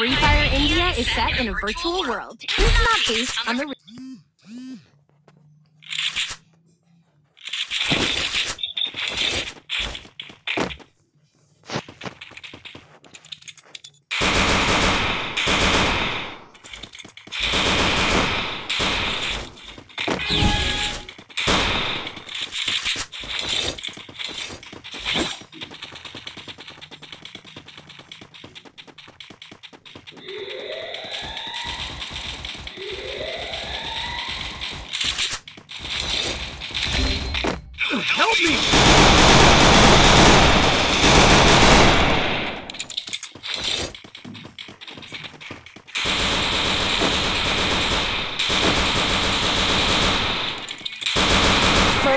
Free Fire India is set in a virtual world. It's not based on the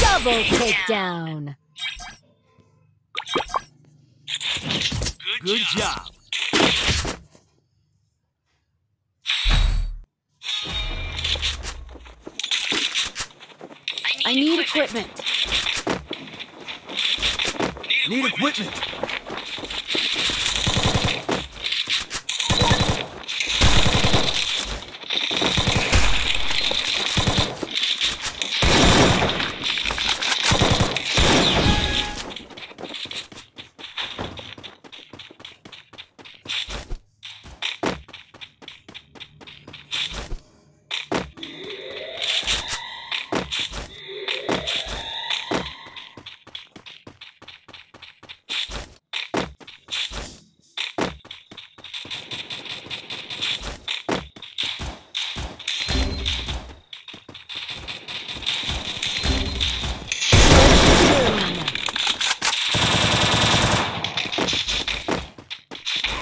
Double takedown. Good job. I need equipment. Need equipment.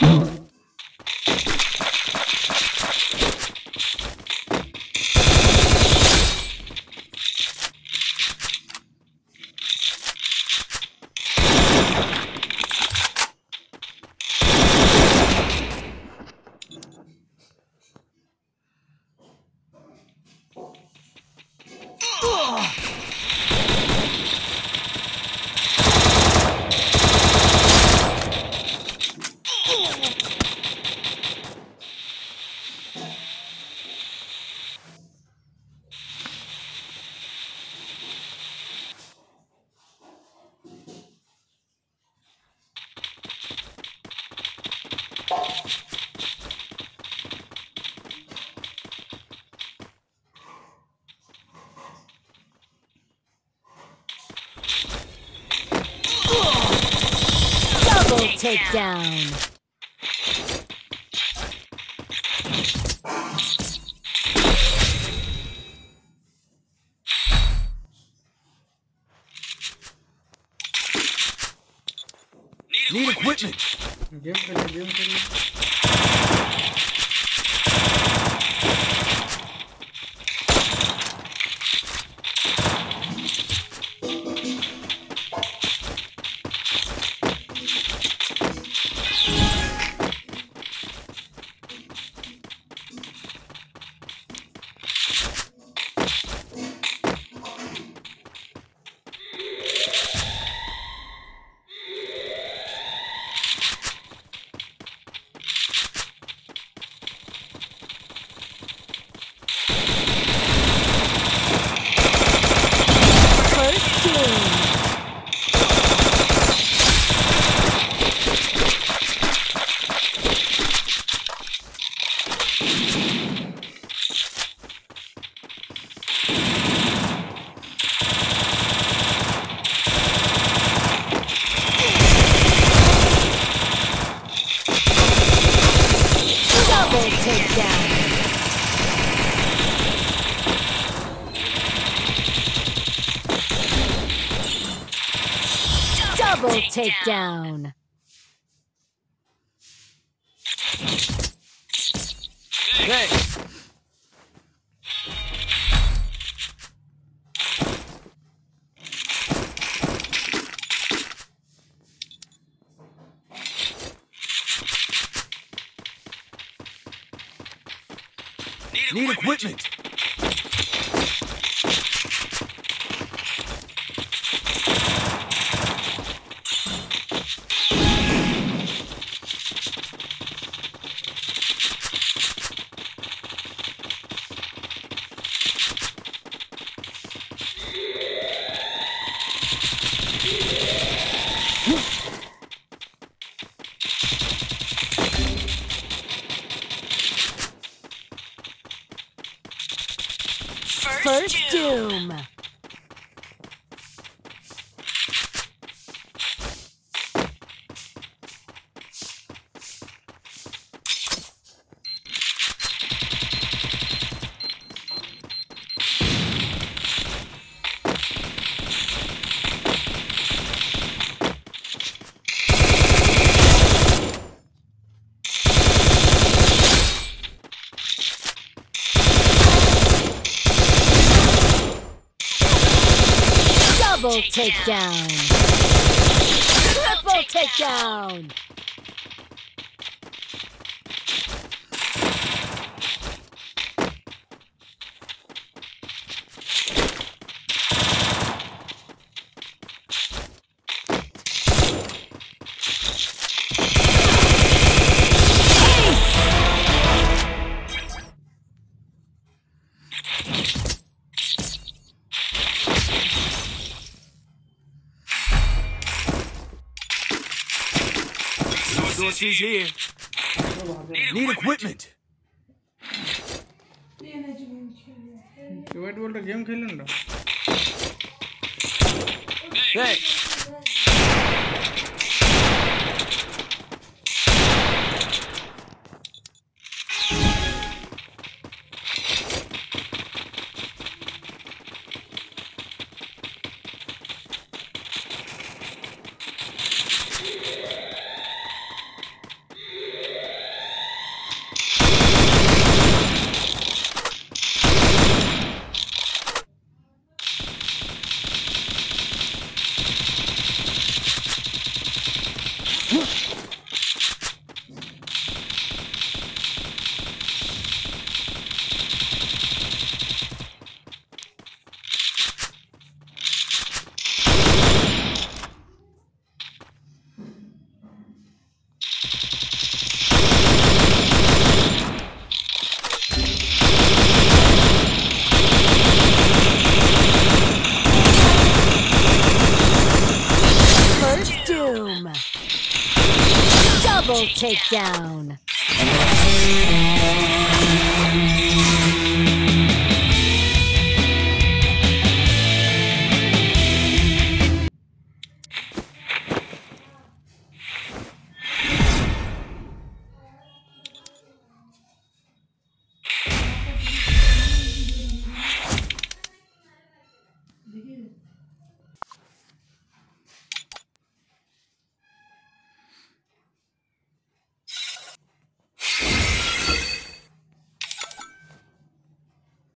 Double takedown. Need equipment. Need equipment. takedown. Hey. Need equipment. Need equipment. First doom. Double takedown. Triple takedown. Resources here. Need, Need equipment. You wait, what the game. Takedown.